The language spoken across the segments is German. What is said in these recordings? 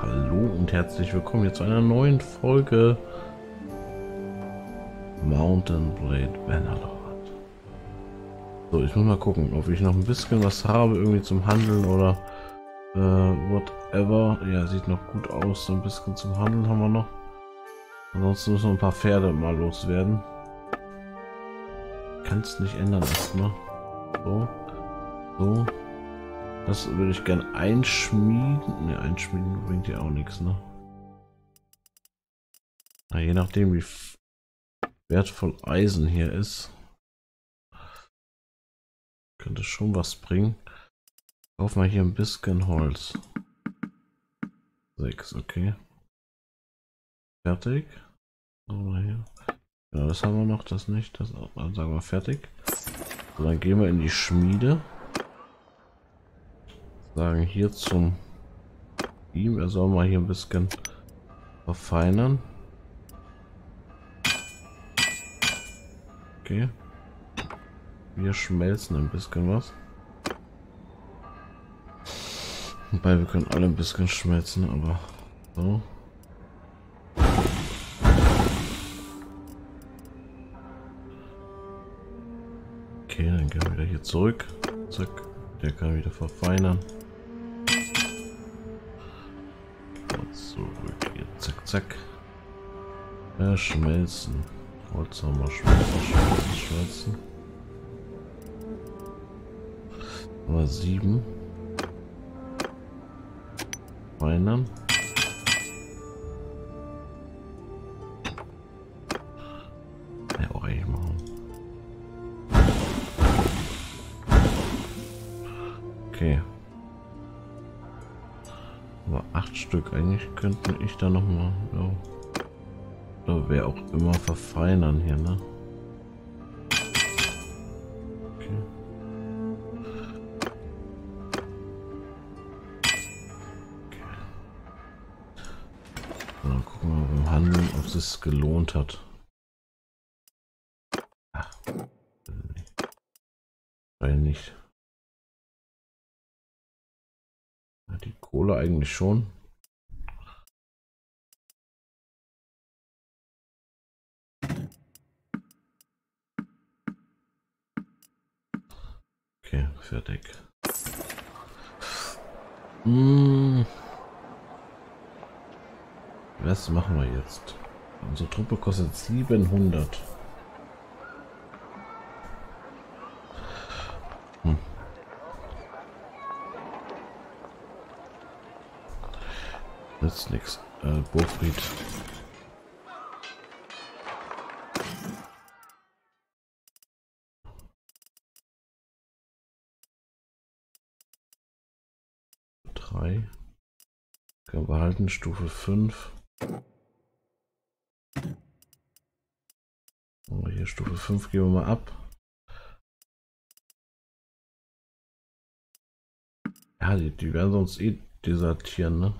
hallo und herzlich willkommen hier zu einer neuen Folge Mountain Blade Bannerlord. So, ich muss mal gucken, ob ich noch ein bisschen was habe, irgendwie zum Handeln oder äh, whatever. Ja, sieht noch gut aus, so ein bisschen zum Handeln haben wir noch. Ansonsten müssen wir ein paar Pferde mal loswerden. Kann es nicht ändern erstmal. So, so. Das würde ich gern einschmieden. Ne, einschmieden bringt ja auch nichts, ne? Na, je nachdem, wie wertvoll Eisen hier ist, könnte schon was bringen. Kauf mal hier ein bisschen Holz. Sechs, okay. Fertig. Ja, das haben wir noch, das nicht. Das dann sagen wir fertig. So, dann gehen wir in die Schmiede sagen hier zum ihm, er soll mal hier ein bisschen verfeinern. Okay. Wir schmelzen ein bisschen was. Wobei wir können alle ein bisschen schmelzen, aber so. Okay, dann gehen wir wieder hier zurück. Zack. Der kann wieder verfeinern. Zack, haben wir schmelzen, schmelzen, schmelzen. Nummer 7. Eigentlich könnte ich da noch mal, ja, oder wer auch immer verfeinern hier, ne? Ob es gelohnt hat. Ach, nicht. Die Kohle eigentlich schon. Fertig. Hm. Was machen wir jetzt? Unsere Truppe kostet 700. Nützt nichts. Äh, Burgfried. Behalten, Stufe 5. Oh, hier Stufe 5 geben wir mal ab. Ja, die, die werden sonst eh desertieren, ne?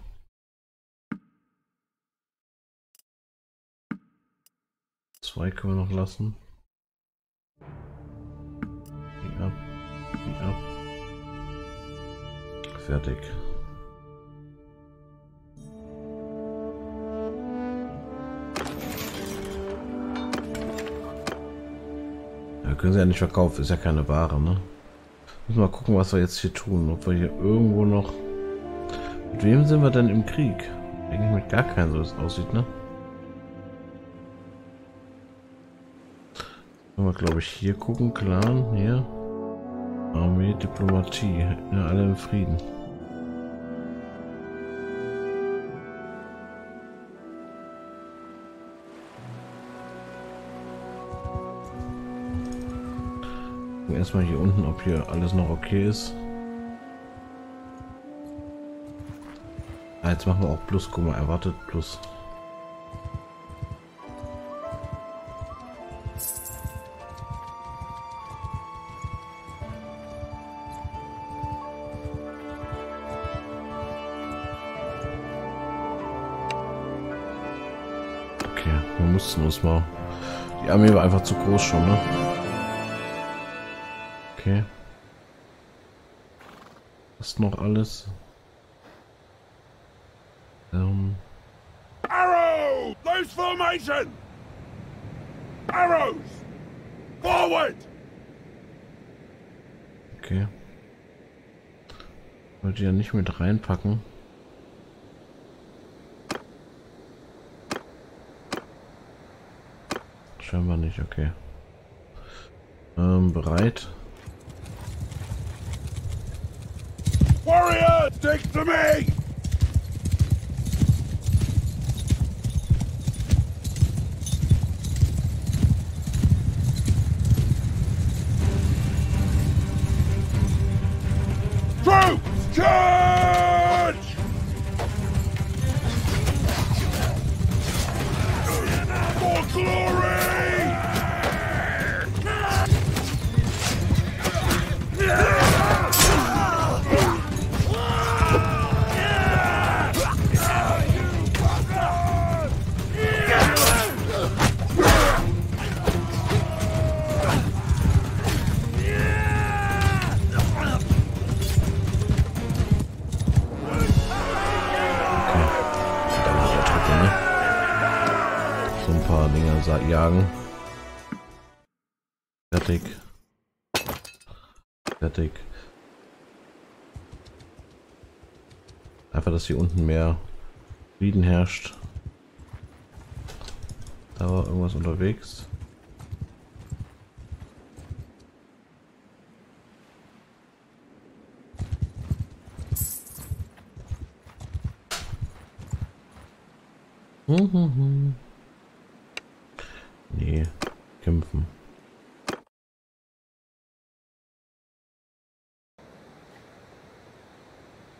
Zwei können wir noch lassen. Die ab. Die ab. Fertig. Können sie ja nicht verkaufen, ist ja keine Ware, ne? Müssen wir mal gucken, was wir jetzt hier tun. Ob wir hier irgendwo noch... Mit wem sind wir denn im Krieg? Eigentlich mit gar keinem, so es aussieht, ne? Können wir, glaube ich, hier gucken. Clan, hier. Armee, Diplomatie. Ja, alle im Frieden. Erstmal hier unten, ob hier alles noch okay ist. Ah, jetzt machen wir auch Plus. Guck mal, erwartet Plus. mussten uns mal. Die Armee war einfach zu groß schon, ne? Okay. Was noch alles? Äh, Ähm, Arrow! Loose formation! Arrows! Forward! okay. Wollte ja nicht mit reinpacken. Scheinbar nicht, okay. Ähm, bereit. Warriors, take to me! Jagen. Fertig. Fertig. Einfach, dass hier unten mehr Frieden herrscht. Da war irgendwas unterwegs. Mhm. Nee, kämpfen.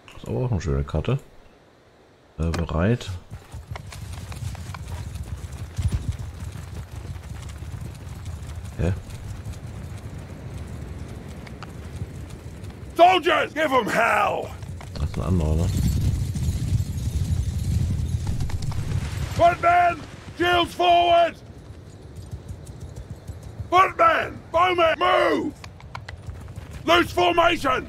Das ist aber auch eine schöne Karte. Äh, bereit. Hä? Soldiers, give them hell! Das ist ein anderer, ne? Footmen, shields forward! Footmen, bowmen, move! Loose formation!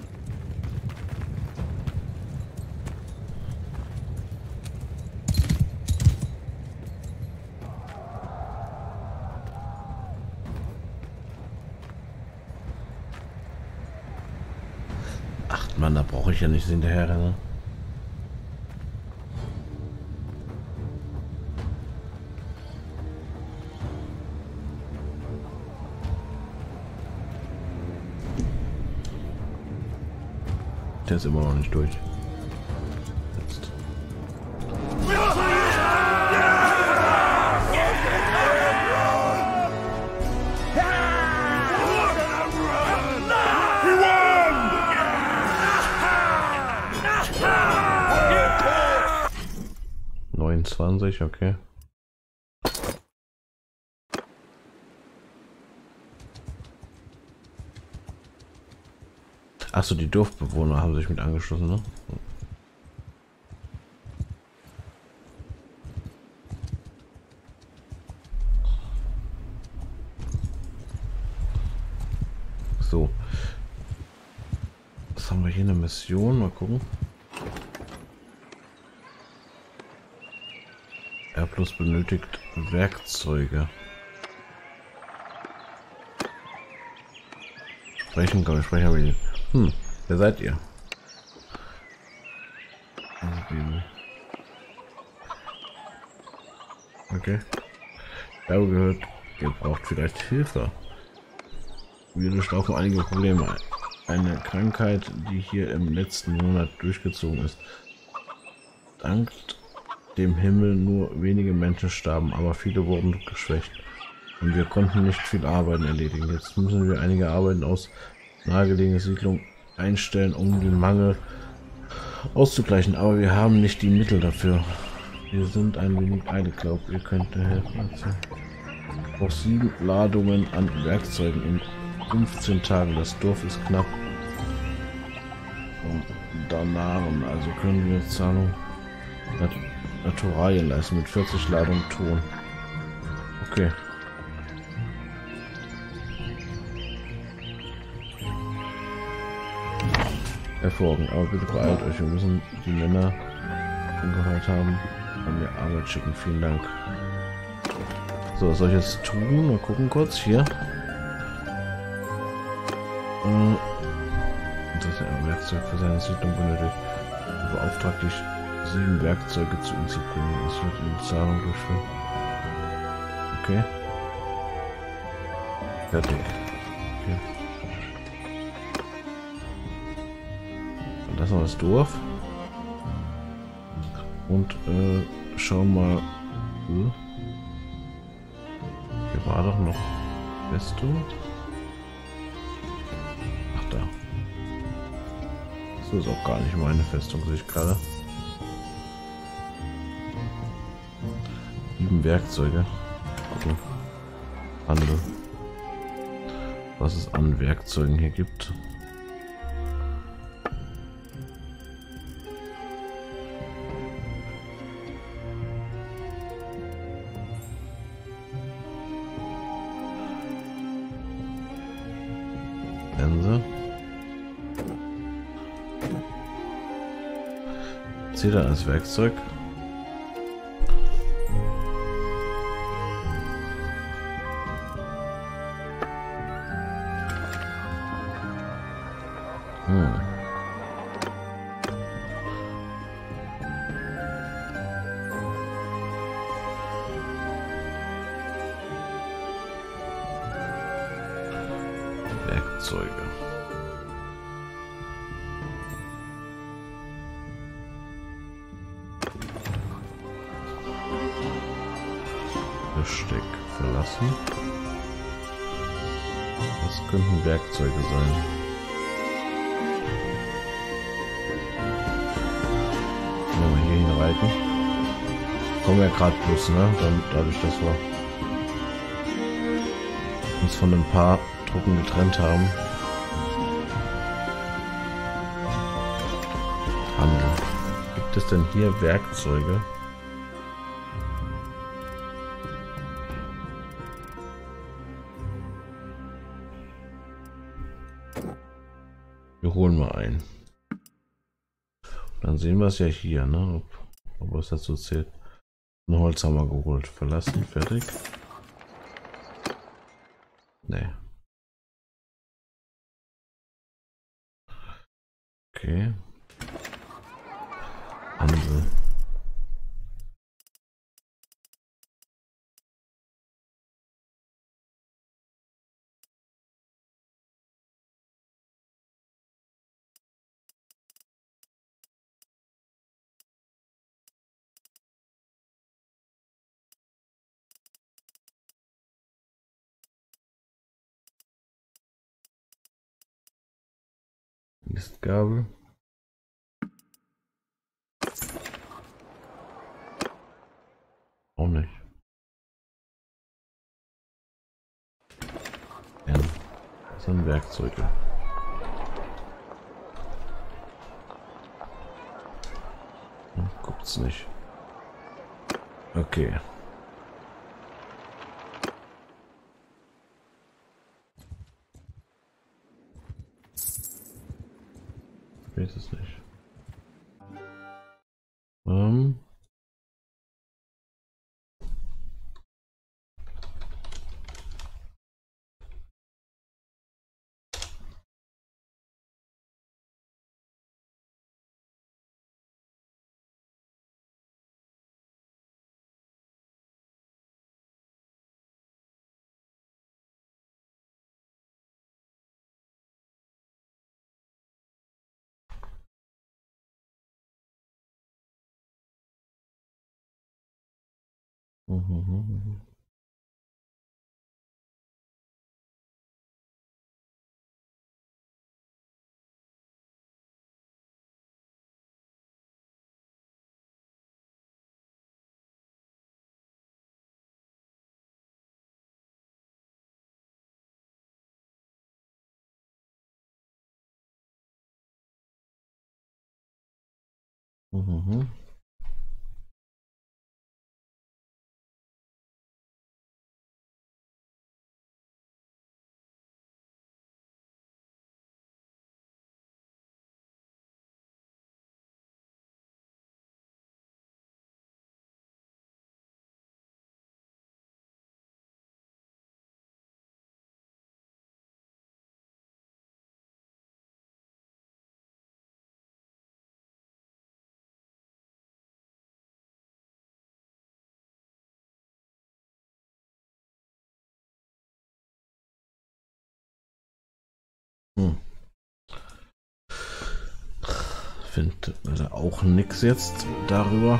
Ach man, da brauche ich ja nicht hinterher rennen. Ist immer noch nicht durch. Achso, die Dorfbewohner haben sich mit angeschlossen, ne? So. Was haben wir hier? Eine Mission? Mal gucken. R plus benötigt Werkzeuge. Sprechen, glaube ich, sprechen. Hm, wer seid ihr? Okay. Ich habe gehört, ihr braucht vielleicht Hilfe. Wir stauchen einige Probleme. Eine Krankheit, die hier im letzten Monat durchgezogen ist. Dank dem Himmel nur wenige Menschen starben, aber viele wurden geschwächt. Und wir konnten nicht viel Arbeiten erledigen. Jetzt müssen wir einige Arbeiten aus nahegelegenen Siedlungen einstellen, um den Mangel auszugleichen. Aber wir haben nicht die Mittel dafür. Wir sind ein wenig eilig, glaubt ihr könnt helfen. Also, Noch sieben Ladungen an Werkzeugen in 15 Tagen. Das Dorf ist knapp. Und Danaren, also können wir Zahlung Nat Naturalien leisten mit 40 Ladungen Ton. Okay. Hervorragend, aber bitte beeilt euch, wir müssen die Männer gehört haben, an mir Arbeit schicken. Vielen Dank. So, was soll ich jetzt tun? Mal gucken kurz hier. Äh, das ist ein Werkzeug für seine Siedlung benötigt. Beauftragt dich, sieben Werkzeuge zu ihm zu bringen. Es wird die Zahlung durchführen. Okay. Fertig. Wir das Dorf. Und äh, schauen mal. Äh, hier war doch noch Festung. Ach da. Das ist auch gar nicht meine Festung, sehe ich gerade. Sieben Werkzeuge. Gucken. Handel. Was es an Werkzeugen hier gibt. Zähler als Werkzeug. Ne? Dadurch, dass wir uns von ein paar Truppen getrennt haben. Handel. Gibt es denn hier Werkzeuge? Wir holen mal ein. Dann sehen wir es ja hier, ne? Ob, ob es dazu zählt. Ein Holz haben wir geholt. Verlassen, fertig. Nee. Okay. Handel. Mistgabel. Auch nicht. Ja, das sind Werkzeuge. Hm, Guckt's nicht. Okay. Weiß es nicht. Ähm. Mhm. Mhm. Finde also auch nichts jetzt darüber.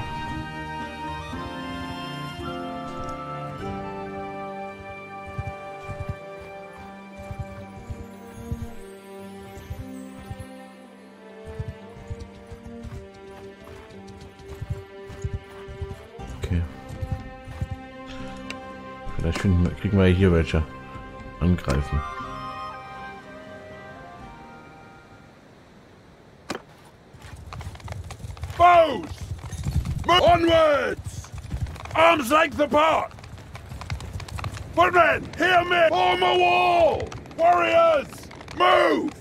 Okay. Vielleicht finden kriegen wir hier welche angreifen. Arms length apart! Footmen, hear me! Form a wall! Warriors, move!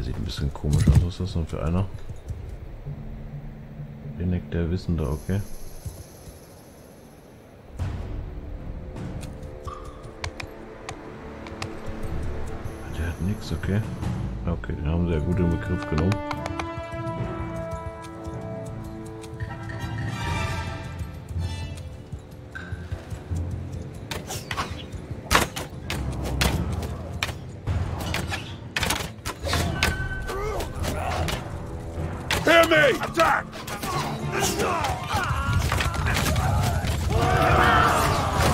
Sieht ein bisschen komisch aus. Was ist das denn für einer? Wenig der Wissende, okay. Nichts, okay. Okay, den haben sie ja gut im Begriff genommen.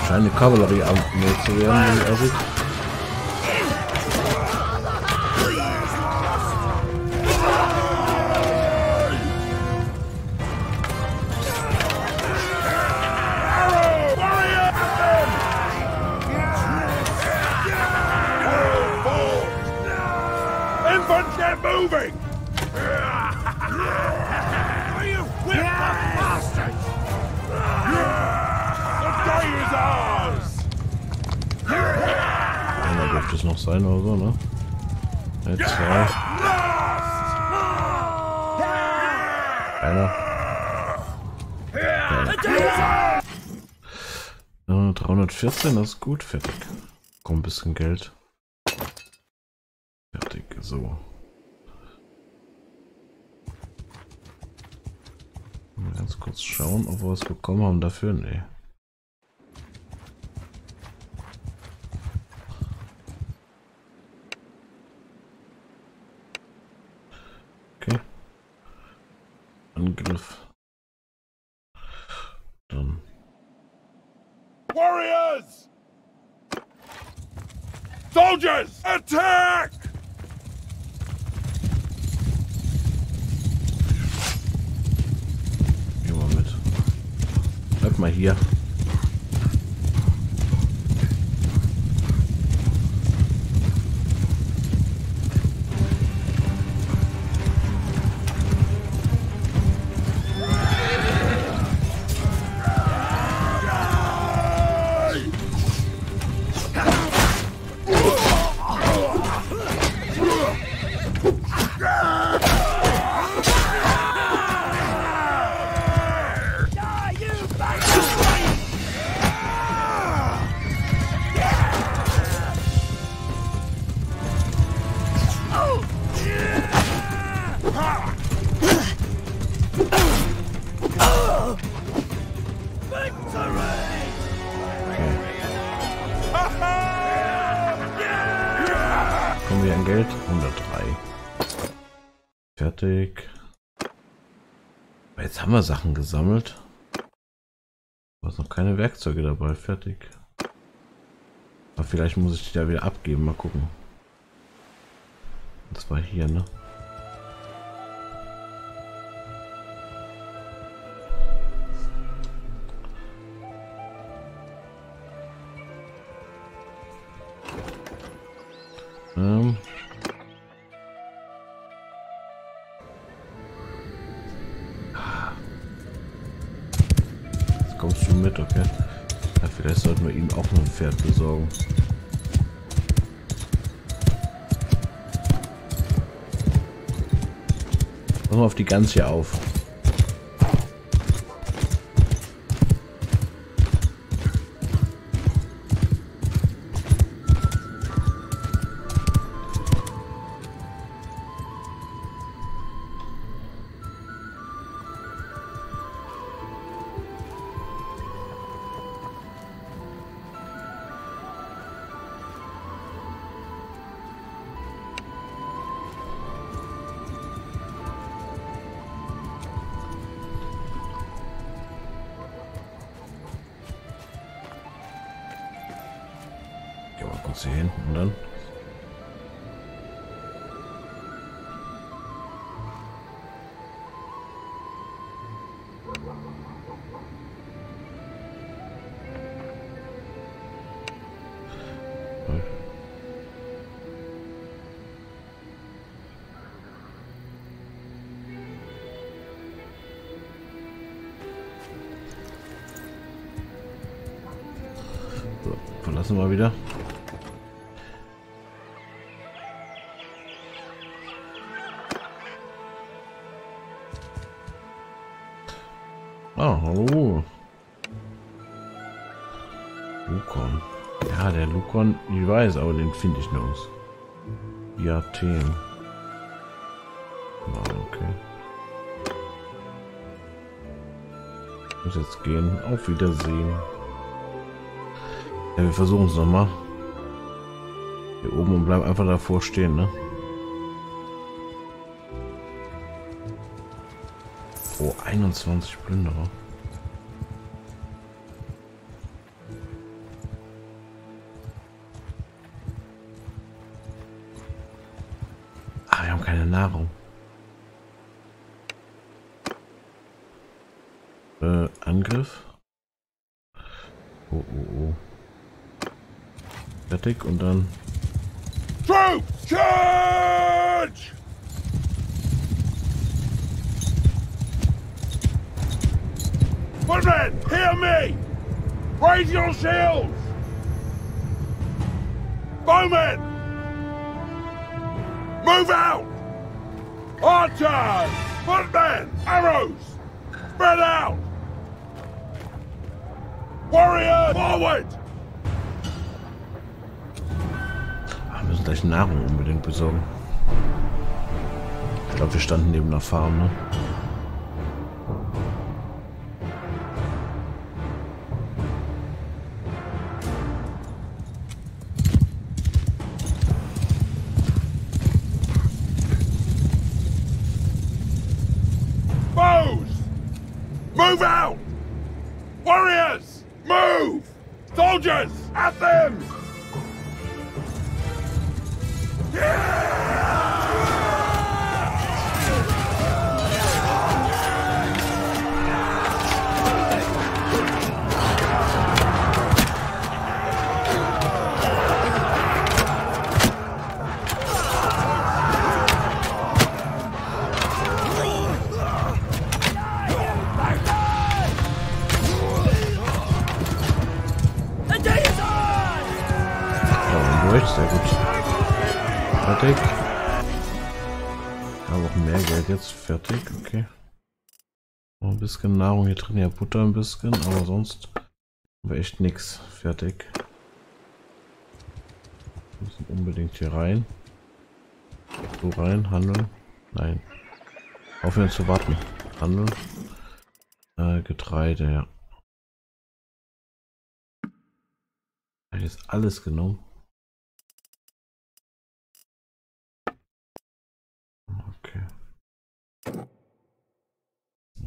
Scheint eine Kavalleriearmee zu werden, wie es aussieht. Infants get moving! you whip bastards! The day is ours! Einer dürfte es noch sein oder so, ne? Ja, zwei. Einer. Ja, 314, das ist gut. Fertig. Kommt ein bisschen Geld. So. Mal ganz kurz schauen, ob wir was bekommen haben dafür. Nee. Okay. Angriff. Dann. Warriors! Soldiers, attack! Gehen wir mit. Mal hier. Wir Sachen gesammelt. Du hast noch keine Werkzeuge dabei. Fertig. Aber vielleicht muss ich die da wieder abgeben. Mal gucken. Das war hier, ne? Okay? Ja, vielleicht sollten wir ihm auch noch ein Pferd besorgen. Pass mal auf die Gans hier auf. Verlassen wir wieder. Ah, hallo. Lukon. Ja, der Lukon, ich weiß, aber den finde ich nirgends. Ja, Themen. Ah, okay. Muss jetzt gehen. Auf Wiedersehen. Ja, wir versuchen es nochmal. Hier oben und bleiben einfach davor stehen, ne? Oh, 21 Plünderer. Charge! Footmen, hear me! Raise your shields! Bowmen! Move out! Archers! Footmen! Arrows! Spread out! Warriors! Forward! Gleich Nahrung unbedingt besorgen. Ich glaube, wir standen neben einer Farm, ne? Mehr Geld jetzt. Fertig, okay. Noch ein bisschen Nahrung hier drin, ja Butter ein bisschen, aber sonst haben wir echt nichts. Fertig. Wir müssen unbedingt hier rein. So rein, handeln. Nein. Aufhören zu warten. Handeln. Äh, Getreide, ja. Hab ich jetzt alles genommen.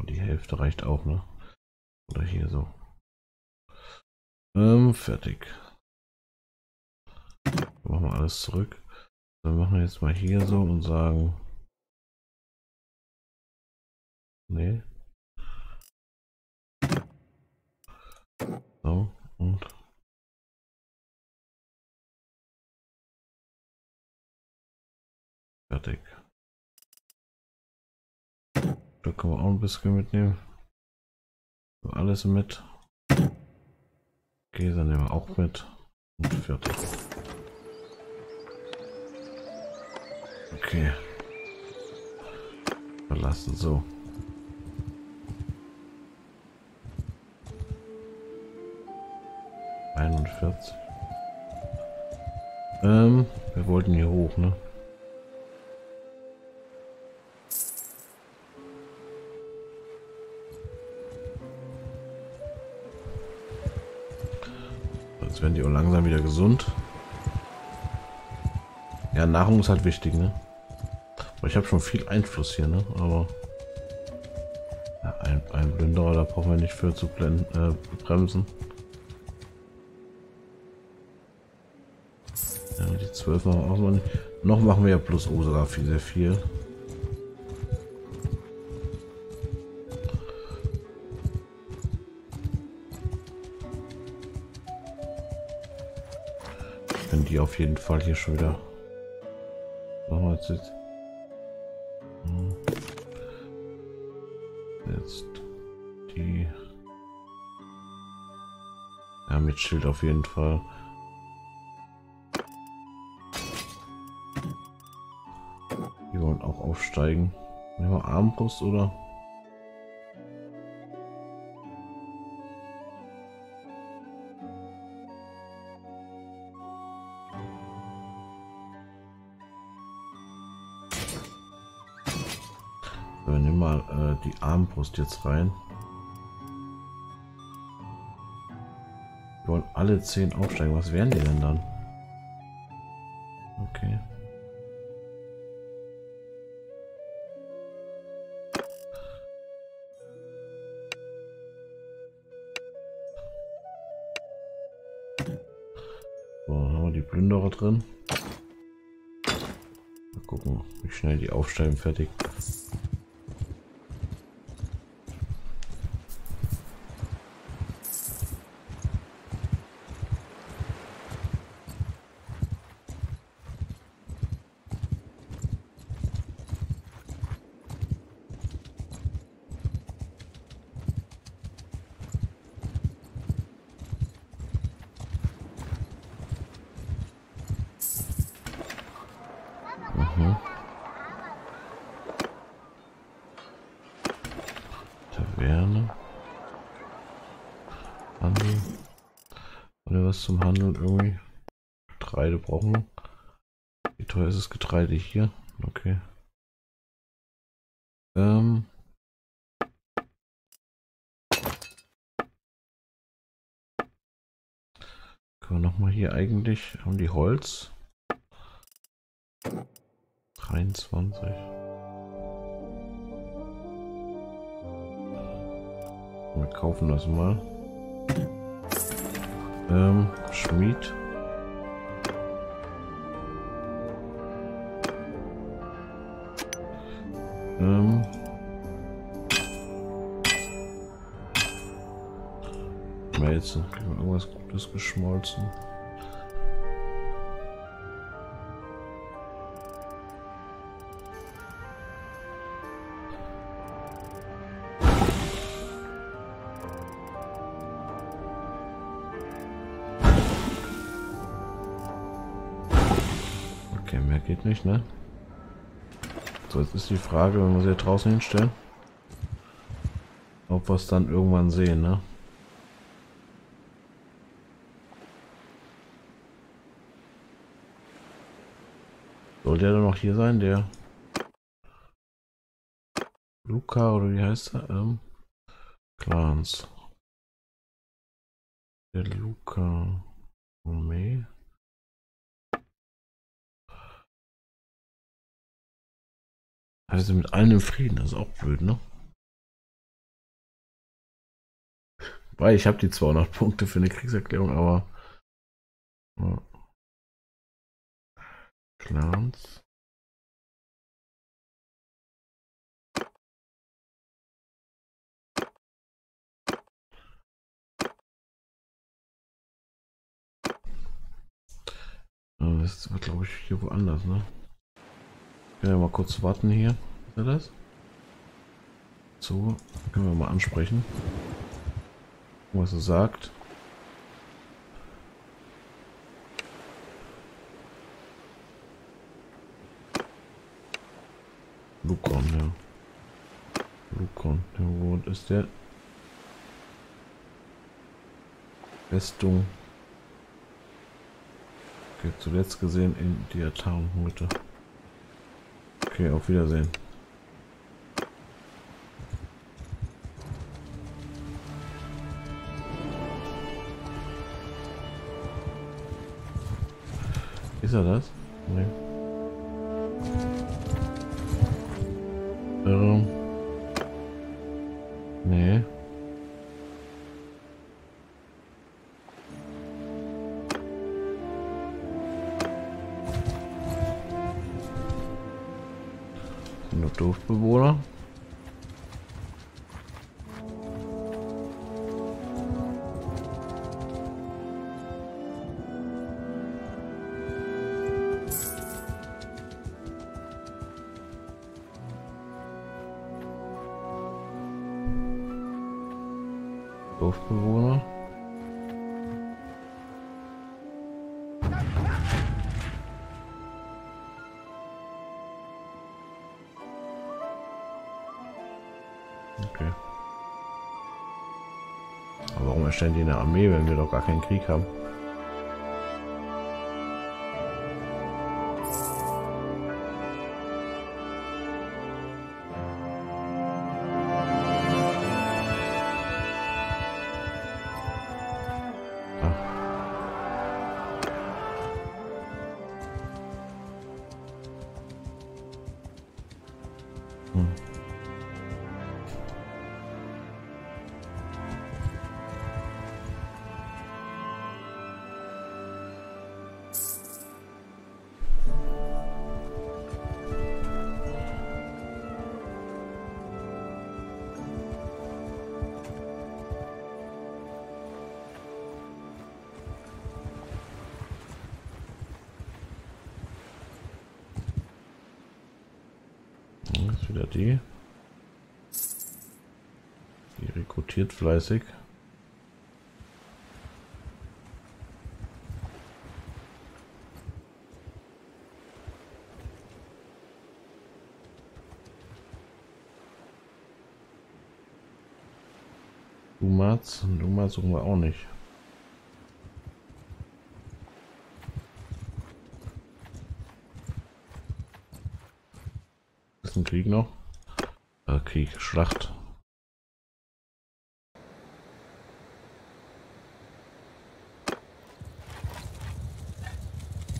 Die Hälfte reicht auch, ne? Oder hier so. Ähm, fertig. Machen wir alles zurück. Dann machen wir jetzt mal hier so und sagen. Nee. So, und. Fertig. Da können wir auch ein bisschen mitnehmen. So, Alles mit. Käse nehmen wir auch mit. Und fertig. Okay. Verlassen so. Einundvierzig. Ähm, wir wollten hier hoch, ne? Jetzt werden die auch langsam wieder gesund. Ja, Nahrung ist halt wichtig, ne? Aber ich habe schon viel Einfluss hier, ne? Aber ja, ein, ein Plünderer, da brauchen wir nicht für zu blenden, äh, bremsen. 12 machen wir auch noch nicht. Noch machen wir ja plus O viel, sehr viel. Die auf jeden Fall hier schon wieder. Machen wir jetzt. Jetzt, Hm. jetzt die. Ja, mit Schild auf jeden Fall. Die wollen auch aufsteigen. Nehmen wir Armbrust oder? Die Armbrust jetzt rein. Wir wollen alle 10 aufsteigen. Was wären die denn dann? Okay. So, dann haben wir die Plünderer drin. Mal gucken, wie schnell die aufsteigen fertig. Mhm. Taverne. Handel. Was zum Handeln irgendwie? Getreide brauchen wir. Wie teuer ist das Getreide hier? Okay. Ähm. Können wir nochmal hier eigentlich, haben die Holz? 23. Wir kaufen das mal. Ähm, Schmied. Ähm. Schmelzen. Irgendwas Gutes geschmolzen. Okay, mehr geht nicht, ne? So, jetzt ist die Frage, wenn wir sie hier draußen hinstellen, ob wir es dann irgendwann sehen, ne? Soll der dann noch hier sein, der Luca oder wie heißt er? Ähm, Clans. Der Luca May. Also mit allen im Frieden, das ist auch blöd, ne? Weil ich habe die 200 Punkte für eine Kriegserklärung, aber ja. Clans. Äh, Das war glaube ich hier woanders, ne? Ja, mal kurz warten hier. Ist er das? So, können wir mal ansprechen. Was er sagt. Lukon, ja. Lukon. Ja, wo ist der? Festung. Okay, zuletzt gesehen in der Tarnhütte. Okay, auf Wiedersehen. Ist er das? Nee. Ähm. Nee. Dorfbewohner. Dorfbewohner. Erstellen die eine Armee, wenn wir doch gar keinen Krieg haben? Wieder die. Die rekrutiert fleißig. Dumas, Dumas suchen wir auch nicht. Schlacht.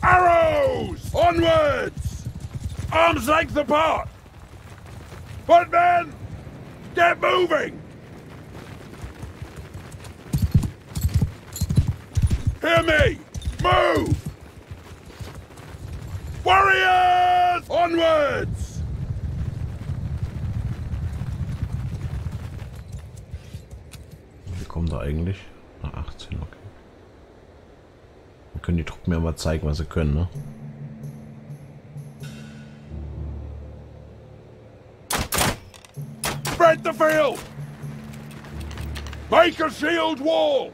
Arrows! Onwards! Arms length apart! Footmen! Get moving! Ja mal zeigen, was sie können, ne? Spread the field! Make a shield wall!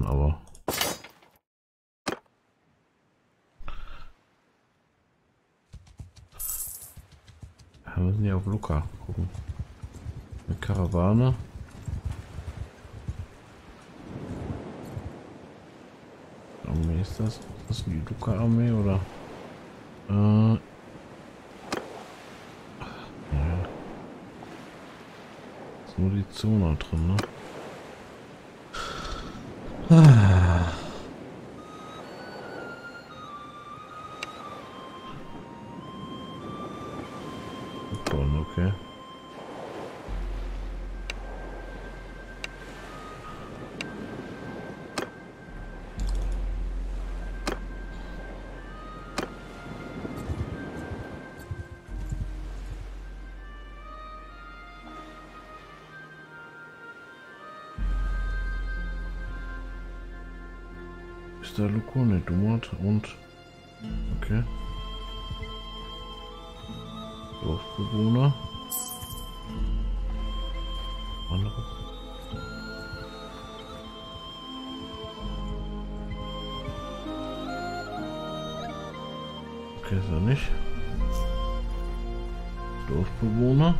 Getan, aber. Wir müssen ja auf Luca gucken. Eine Karawane. Armee ist das? Ist das die Luca-Armee oder? Äh. Ist nur die Zone drin, ne? Ah. Dorfbewohner.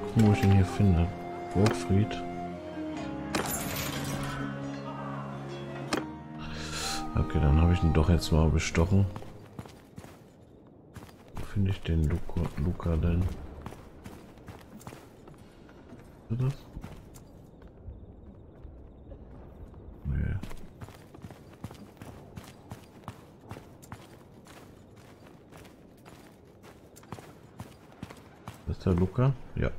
Gucken, wo ich ihn hier finde. Burgfried. Okay, dann habe ich ihn doch jetzt mal bestochen. Wo finde ich den Luca, Luca denn? Ist das? Nee. Ist der Luca? Ja.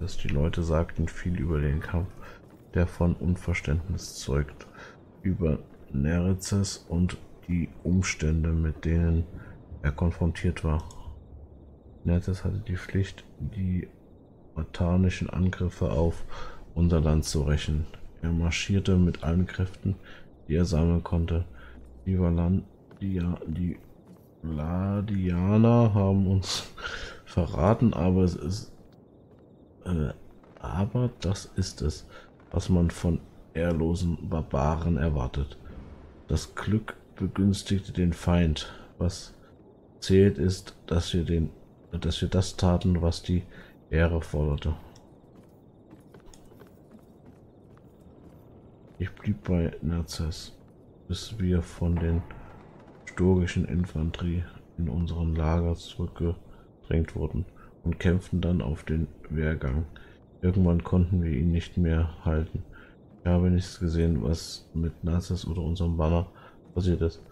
dass die Leute sagten viel über den Kampf, der von Unverständnis zeugt, über Nerizes und die Umstände, mit denen er konfrontiert war. Nerizes hatte die Pflicht, die spartanischen Angriffe auf unser Land zu rächen. Er marschierte mit allen Kräften, die er sammeln konnte. Die, Valan die, Ladianer haben uns verraten, aber es ist äh, aber das ist es, was man von ehrlosen Barbaren erwartet. Das Glück begünstigte den Feind. Was zählt ist, dass wir den, dass wir das taten, was die Ehre forderte. Ich blieb bei Nazis, bis wir von den sturgischen Infanterie in unseren Lager zurückgedrängt wurden und kämpften dann auf den Wehrgang. Irgendwann konnten wir ihn nicht mehr halten. Ich habe nichts gesehen, was mit Nazis oder unserem Banner passiert ist.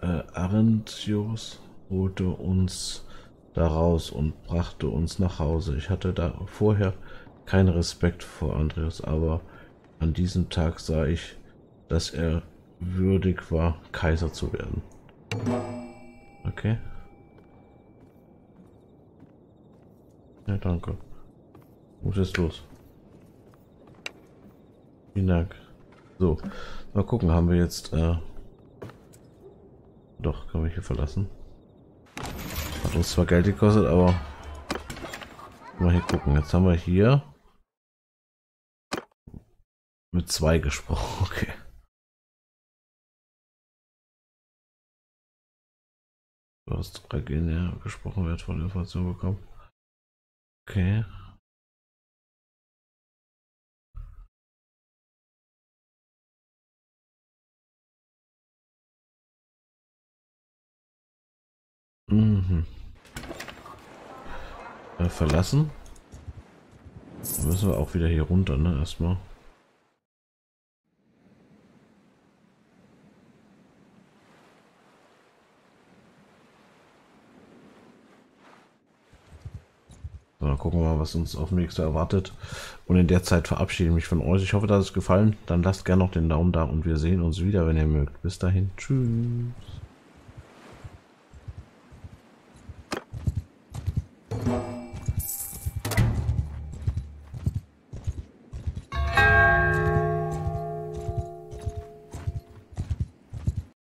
Äh, Arentius holte uns da raus und brachte uns nach Hause. Ich hatte da vorher keinen Respekt vor Andreas, aber an diesem Tag sah ich, dass er würdig war, Kaiser zu werden. Okay. Ja, danke. Muss jetzt los. Vielen Dank. So, mal gucken, haben wir jetzt... Äh Doch, kann mich hier verlassen. Hat uns zwar Geld gekostet, aber... Mal hier gucken. Jetzt haben wir hier... Mit zwei gesprochen, okay. Du hast Gene gesprochen, wertvolle Informationen bekommen. Okay. Mhm. Äh, verlassen. Dann müssen wir auch wieder hier runter, ne? Erstmal. So, dann gucken wir mal, was uns auf dem nächsten erwartet. Und in der Zeit verabschiede ich mich von euch. Ich hoffe, dass es gefallen. Dann lasst gerne noch den Daumen da und wir sehen uns wieder, wenn ihr mögt. Bis dahin. Tschüss.